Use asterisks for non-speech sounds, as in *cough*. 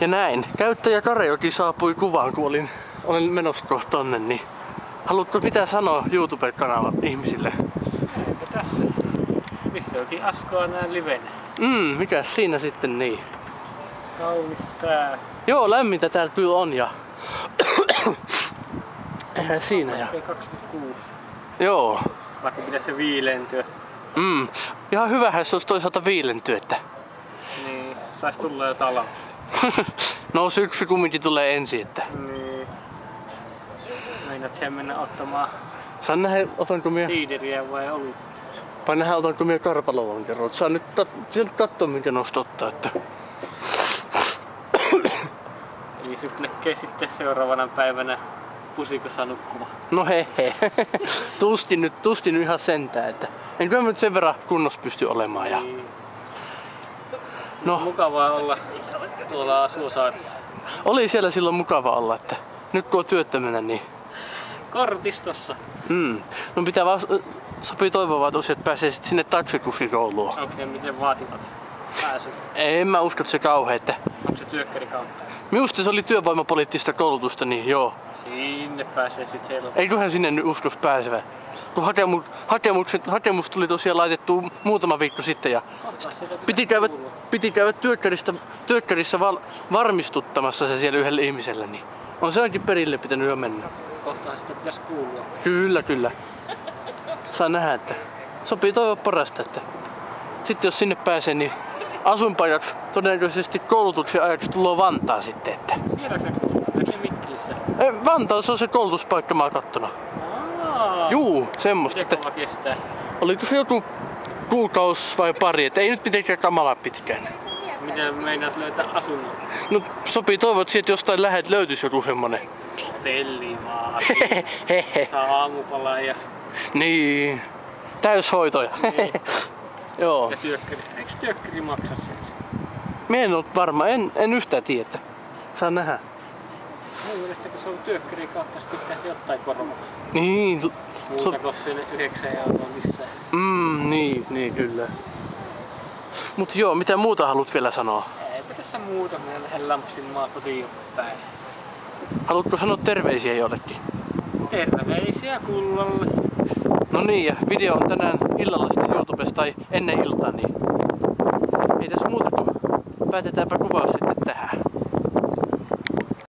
Ja näin. Käyttäjä Karejoki saapui kuvaan, kun olin, olen menossa kohta tonne, niin haluatko mitä sanoa YouTube-kanavalla ihmisille? Eipä tässä. Vihdoinkin Askoa näin livenä. Mm, mikä siinä sitten niin? Kaunis sää. Joo, lämmintä täällä kyllä on ja... *coughs* Eihän siinä ja... P26. Joo. Vaikka pitäisi se viilentyä. Mm. Ihan hyvähän se olisi toisaalta viilentyä, että... Niin, sais tulla jo talo. *laughs* no syksy kumminkin tulee ensin, että... Niin. Meinaat sen mennä ottamaan Saan nähdä, otanko minä... siideriä vai ollut? Vai nähdä, otanko minä karpalovan kerran. Saa nyt nyt katsoa, minkä noista ottaa, että... *coughs* Eli sut näkee sitten seuraavana päivänä pusikossa nukkumaan. No he he. *laughs* tustin nyt, tustin nyt ihan sentään, että... Enkö mä nyt sen verran kunnossa pysty olemaan ja... Niin. No, Mukavaa olla tuolla Asuusaaressa. oli siellä silloin mukava olla, että... Nyt kun on työttömänä, niin... Kortistossa. Mm. No pitää vaan... Sopii toivoa että pääsee sit sinne taksikuskikouluun. Onko se miten vaativat pääsy? En mä usko, että se kauhean, että... Onko se työkkäri kautta? Minusta se oli työvoimapoliittista koulutusta, niin joo. Sinne pääsee sitten helposti. Eiköhän sinne nyt uskos pääsevä. Kun hakemu, hakemukset, hakemus tuli tosiaan laitettu muutama viikko sitten ja piti käydä, piti käydä työkkäristä, työkkärissä val, varmistuttamassa se siellä yhdelle ihmiselle, niin on se onkin perille pitänyt jo mennä. Kohtaa sitä pitäisi kuulua. Kyllä, kyllä. Saa nähdä, että sopii toivoa parasta, että sitten jos sinne pääsee, niin asuinpaikaksi todennäköisesti koulutuksen ajaksi tulee Vantaa sitten, että Siellä se. Mikkelissä. Eh, Vantaa se on se koulutuspaikka mä oon kattona. Juu, semmoista. Että kestää? oliko se joku kuukaus vai pari, että ei nyt mitenkään kamala pitkään. Miten meinaat löytää asunnon? No sopii toivoa, että sieltä jostain lähet löytyisi joku semmonen. Hotelli vaan. *laughs* Saa aamupalaa ja, niin. Täyshoitoja. Niin. *laughs* Joo. ja työkkäri. Eikö työkkäri maksa sen? Mä en ole varma, en, en yhtään tiedä. Saa nähdä. Mun mielestä kun se on työkkäri kautta, se pitäisi jotain korvata. Niin, Muuta kuin sinne 9 euroa missään. mm, niin, niin kyllä. Mut joo, mitä muuta haluat vielä sanoa? Eipä tässä muuta, minä lähden lampsin maa kotiin päin. Haluatko sanoa terveisiä jollekin? Terveisiä kullalle. No niin, ja video on tänään illalla sitten YouTubesta tai ennen iltaa, niin ei tässä muuta kuin päätetäänpä kuvaus sitten tähän.